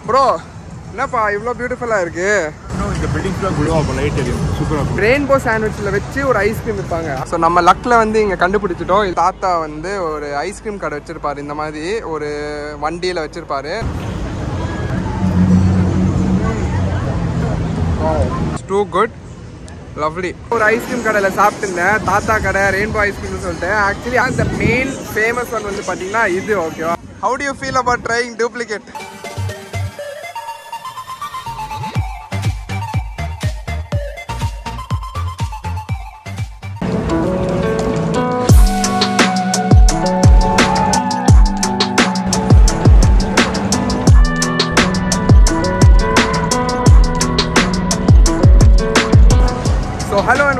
Bro என்னப்பா இவ்வளோ பியூட்டிஃபுல்லாக இருக்கு? இந்த பில்டிங் ஃபுல்லாக லைட் எரியும். சூப்பராக ரெயின்போ சாண்ட்விச்சில் வச்சு ஒரு ஐஸ்கிரீம் விற்பாங்க ஸோ நம்ம லக்கில் வந்து இங்கே கண்டுபிடிச்சிட்டோம். தாத்தா வந்து ஒரு ஐஸ்கிரீம் கடை வச்சிருப்பாரு. இந்த மாதிரி ஒரு வண்டியில் வச்சிருப்பாரு. டூ குட் லவ்லி ஒரு ஐஸ்கிரீம் கடையில் சாப்பிட்டுருந்தேன். தாத்தா கடை ரெயின்போ ஐஸ்கிரீம்னு சொல்லிட்டு. ஆக்சுவலி அந்த மெயின் ஃபேமஸ் ஒன் வந்து பார்த்தீங்கன்னா இது ஓகேவா how do you feel about trying duplicate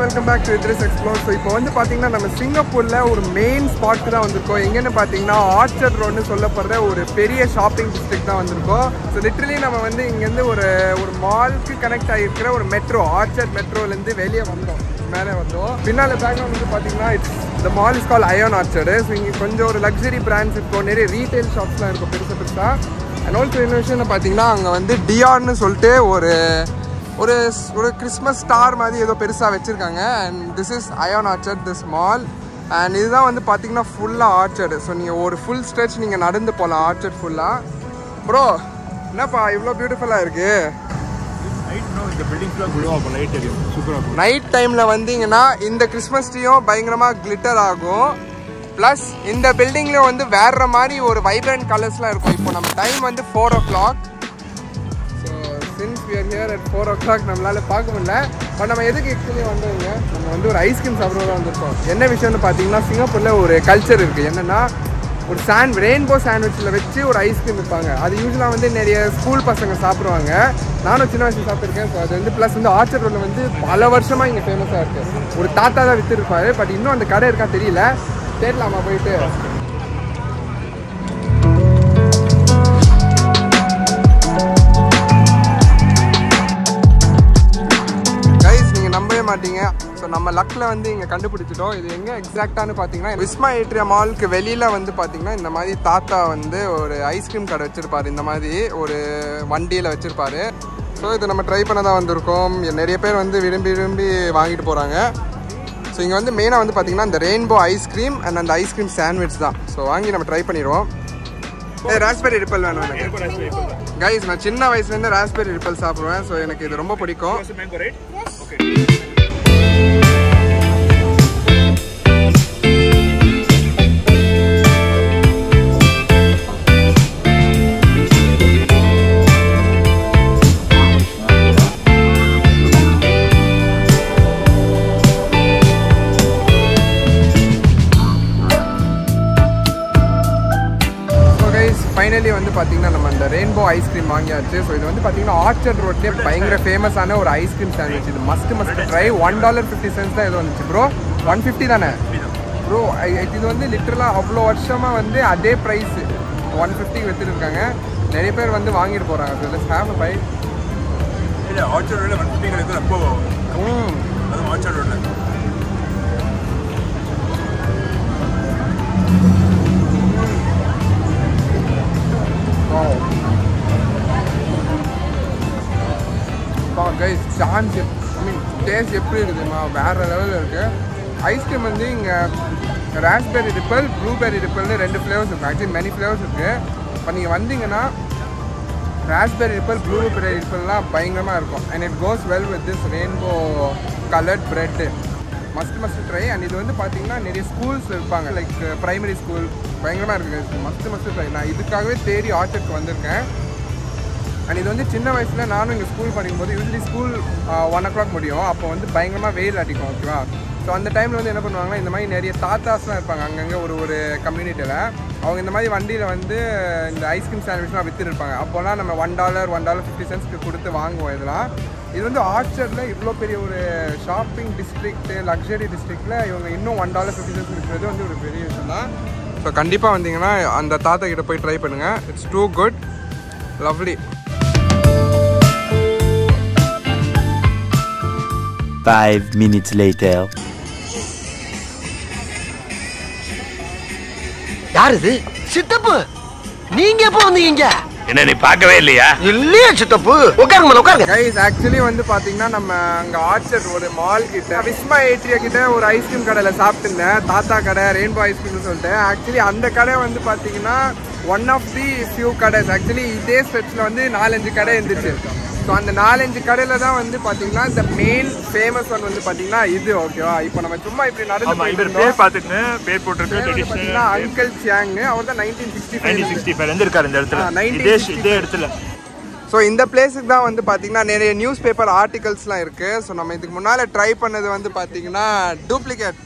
welcome back to Idris Explore so இப்போ வந்து பார்த்தீங்கன்னா நம்ம சிங்கப்பூரில் ஒரு மெயின் ஸ்பாட்க்கு தான் வந்திருக்கோம். எங்கன்னு பார்த்தீங்கன்னா ஆர்ச்சர்ட் ரோடுன்னு சொல்லப்படுற ஒரு பெரிய ஷாப்பிங் டிஸ்ட்ரிக்ட் தான் வந்திருக்கோம். ஸோ லிட்ரலி நம்ம வந்து இங்கேருந்து ஒரு ஒரு மால்க்கு கனெக்ட் ஆகிருக்கிற ஒரு மெட்ரோ ஆர்ச்சர்ட் மெட்ரோலேருந்து வெளியே வந்தோம். மேலே வந்தோம். பின்னால் பேக்ரவுண்ட் வந்து பார்த்தீங்கன்னா இட்ஸ் இந்த mall is call ION Orchard so இங்கே கொஞ்சம் ஒரு லக்ஸரி பிராண்ட்ஸ் இருக்கும். நிறைய ரீட்டைல் ஷாப்ஸ்லாம் இருக்கும் பெருசு பெருசாக அண்ட் ஆல்சோ இன்னொரு விஷயம் பார்த்தீங்கன்னா அங்கே வந்து டியார்னு சொல்லிட்டு ஒரு ஒரு ஒரு கிறிஸ்மஸ் ஸ்டார் மாதிரி ஏதோ பெருசாக வச்சுருக்காங்க. And this is ION Orchard this mall and இதுதான் வந்து பார்த்தீங்கன்னா ஃபுல்லாக ஆர்ச்சர்டு ஸோ நீங்கள் ஒரு ஃபுல் ஸ்ட்ரெச் நீங்கள் நடந்து போகலாம் ஆர்ச்சர்ட் ஃபுல்லாக ப்ரோ என்னப்பா இவ்வளோ பியூட்டிஃபுல்லாக இருக்குது நைட் டைமில் வந்தீங்கன்னா இந்த கிறிஸ்மஸ் ட்ரீயும் பயங்கரமாக கிளிட்டர் ஆகும். ப்ளஸ் இந்த பில்டிங்லேயும் வந்து வேற மாதிரி ஒரு வைப்ரண்ட் கலர்ஸ்லாம் இருக்கும். இப்போ நம்ம டைம் வந்து four o'clock since here at four o'clock நம்மளால பார்க்க முடியல. பட் நம்ம எதுக்கு ஆக்சுவலி வந்தோங்க நம்ம வந்து ஒரு ஐஸ்கிரீம் சாப்பிட்றதா வந்திருக்கோம். என்ன விஷயம்னு பார்த்தீங்கன்னா சிங்கப்பூரில் ஒரு கல்ச்சர் இருக்குது என்னென்னா ஒரு சாண்ட் ரெயின்போ சாண்ட்விச்சில் வச்சு ஒரு ஐஸ்கிரீம் விற்பாங்க அது யூஸ்வலாக வந்து நிறைய ஸ்கூல் பசங்க சாப்பிடுவாங்க. நானும் சின்ன வயசு சாப்பிட்ருக்கேன் ஸோ அது வந்து ப்ளஸ் வந்து ஆர்ச்சர் ரோடில் வந்து பல வருஷமாக இங்கே ஃபேமஸாக இருக்குது ஒரு தாத்தா தான் விற்றுருப்பாரு பட் இன்னும் அந்த கடை இருக்கா தெரியல. தேடலாமா போயிட்டு? மாட்டீங்க. ஸோ நம்ம லக்கில் வந்து இங்கே கண்டுபிடிச்சிட்டோம். இது எங்கே எக்ஸாக்டானு பார்த்தீங்கன்னா விஸ்மா ஏட்ரியா மாலுக்கு வெளியில் வந்து பார்த்தீங்கன்னா இந்த மாதிரி தாத்தா வந்து ஒரு ஐஸ்கிரீம் கடை வச்சுருப்பாரு. இந்த மாதிரி ஒரு வண்டியில் வச்சுருப்பாரு. ஸோ இது நம்ம ட்ரை பண்ண தான் வந்திருக்கோம். நிறைய பேர் வந்து விரும்பி விரும்பி வாங்கிட்டு போகிறாங்க ஸோ இங்கே வந்து மெயினாக வந்து பார்த்தீங்கன்னா இந்த ரெயின்போ ஐஸ்கிரீம் அண்ட் அந்த ஐஸ்கிரீம் சாண்ட்விச் தான். ஸோ வாங்கி நம்ம ட்ரை பண்ணிடுவோம். ஏ ராஸ்பெரி ரிப்பல் வேணும் எனக்கு. கைஸ் நான் சின்ன வயசுலேருந்து ராஸ்பெரி ரிப்பல் சாப்பிடுவேன். ஸோ எனக்கு இது ரொம்ப பிடிக்கும். ஃபைனலி வந்து பார்த்தீங்கன்னா நம்ம அந்த ரெயின்போ ஐஸ்கிரீம் வாங்கியாச்சு. ஸோ இது வந்து பார்த்தீங்கன்னா ஆர்ச்சர்ட் ரோட்லேயே பயங்கர ஃபேமஸான ஒரு ஐஸ்கிரீம் சாண்ட்விச் இது must must try one dollar fifty cents தான் இது வந்துச்சு ப்ரோ ஒன் ஃபிஃப்டி தானே? ப்ரோ இது வந்து லிட்டரலாக அவ்வளோ வருஷமாக வந்து அதே ப்ரைஸ் ஒன் ஃபிஃப்டிக்கு வச்சுருக்காங்க நிறைய பேர் வந்து வாங்கிட்டு போகிறாங்க ஸோ லெட்ஸ் ஹேவ் பை இல்லை ஆர்ச்சர் ரோட்டில் ஒன் ஃபிஃப்டிங்கிறது ரொம்ப guys chance I mean taste எப்படி இருக்குதுமா வேற லெவலில் இருக்குது ஐஸ்கிரீம் வந்து இங்கே ராஸ்பெரி ரிப்பல் ப்ளூபெரி ரிப்பல்னு ரெண்டு ஃப்ளேவர்ஸ் இருக்கும் ஆக்சுவலி மெனி ஃப்ளேவர்ஸ் இருக்குது இப்போ நீங்கள் வந்தீங்கன்னா ராஸ்பெரி ரிப்பல் ப்ளூபெரி ரிப்பல்லாம் பயங்கரமாக இருக்கும். And it goes well with this rainbow coloured bread must must try and இது வந்து பார்த்தீங்கன்னா நிறைய ஸ்கூல்ஸ் இருப்பாங்க. லைக் ப்ரைமரி ஸ்கூல் பயங்கரமாக இருக்குது மஸ்ட் மஸ்ட் ட்ரை நான் இதுக்காகவே தேடி ஆர்டருக்கு வந்திருக்கேன். அண்ட் இது வந்து சின்ன வயசில் நானும் இங்கே ஸ்கூல் படிக்கும்போது usually school one o'clock முடியும். அப்போ வந்து பயங்கரமாக வெயில் அடிக்கும் ஓகேவா ஸோ அந்த டைமில் வந்து என்ன பண்ணுவாங்கன்னா இந்த மாதிரி நிறைய தாத்தாஸ்லாம் இருப்பாங்க. அங்கங்கே ஒரு ஒரு கம்யூனிட்டியில் அவங்க இந்த மாதிரி வண்டியில் வந்து இந்த ஐஸ்கிரீம் சாண்ட்விச்லாம் விற்றுருப்பாங்க இருப்பாங்க. அப்போலாம் நம்ம one dollar one dollar fifty சென்ஸ்க்கு கொடுத்து வாங்குவோம் இதெல்லாம். இது வந்து ஆர்ச்சர்டில் இவ்வளோ பெரிய ஒரு ஷாப்பிங் டிஸ்ட்ரிக்ட்டு லக்ஸரி டிஸ்ட்ரிக்டில் இவங்க இன்னும் ஒன் டாலர் ஃபிஃப்டி சென்ஸ் இருக்கிறது வந்து ஒரு பெரிய விஷயம் தான். ஸோ கண்டிப்பாக வந்தீங்கன்னா அந்த தாத்தா கிட்ட போய் ட்ரை பண்ணுங்கள் it's too good lovely Five minutes later. யார் இது சித்தப்பு! நீங்க எப்போ வந்தீங்க? என்ன நீ பார்க்கவே இல்லையா? இல்லையே சித்தப்பு. உட்காருங்க உட்காருங்க. கைஸ் ஆக்சுவலி வந்து பாத்தீங்கன்னா நம்ம அங்க ஆர்ச்சர்ட் ஒரு மால் கிட்ட விஸ்மா ஏட்ரியா கிட்ட ஒரு ஐஸ்கிரீம் கடையில சாப்பிட்டு இருந்தேன் தாத்தா கடை ரெயின்போ ஐஸ்கிரீம்னு சொல்லிட்டு. ஆக்சுவலி அந்த கடை வந்து பாத்தீங்கன்னா ஒன் ஆஃப் தி ஃபியூ கடை ஆக்சுவலி இதே ஸ்ட்ரெச்ல வந்து நாலஞ்சு கடை இருந்துச்சு. ஸோ அந்த நாலஞ்சு கடையில தான் வந்து பாத்தீங்கன்னா இந்த மெயின் ஃபேமஸ் ஒன் வந்து பாத்தீங்கன்னா இது ஓகேவா இப்போ நம்ம சும்மா இப்படி நடந்து. பேர் பார்த்துட்டு பேர் போட்டிருக்கு பேர் வந்து பாத்தீங்கன்னா ட்ரெடிஷனல் அங்கிள் சியாங் அவர் தான் nineteen sixty nineteen sixty five இருந்திருக்காரு இந்த இடத்துல. ஆ, 1965. இதே இதே இடத்துல. ஸோ இந்த பிளேஸுக்கு தான் வந்து பார்த்தீங்கன்னா நிறைய நியூஸ் பேப்பர் ஆர்டிகல்ஸ்லாம் இருக்குது ஸோ நம்ம இதுக்கு முன்னால் ட்ரை பண்ணது வந்து பார்த்தீங்கன்னா duplicate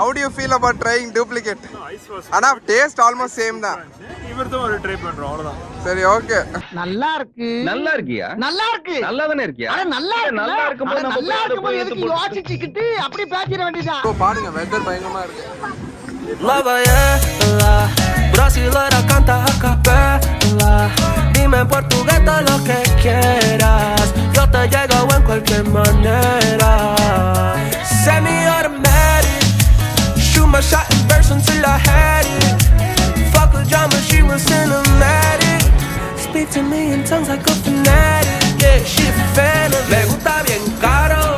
how do you feel about trying duplicate ஆனால் டேஸ்ட் ஆல்மோஸ்ட் சேம் தான் இவர் தான். ஒரு ட்ரை பண்றோம் அவ்வளவுதான். சரி ஓகே நல்லா இருக்கு. நல்லா இருக்கியா? நல்லா இருக்கு. நல்லா தானே இருக்கியா? அட நல்லா இருக்கு நல்லா இருக்கும்போது நம்ம நல்லா இருக்கும்போது எதுக்கு யோசிச்சுக்கிட்டு அப்படி பேசிட வேண்டியதான் பாருங்க வெதர் பயங்கரமாக இருக்கு. My shot in verse until I had it. Fuck with drama, she was cinematic. Speak to me in tongues like a fanatic. Yeah, she fan Me gusta bien caro.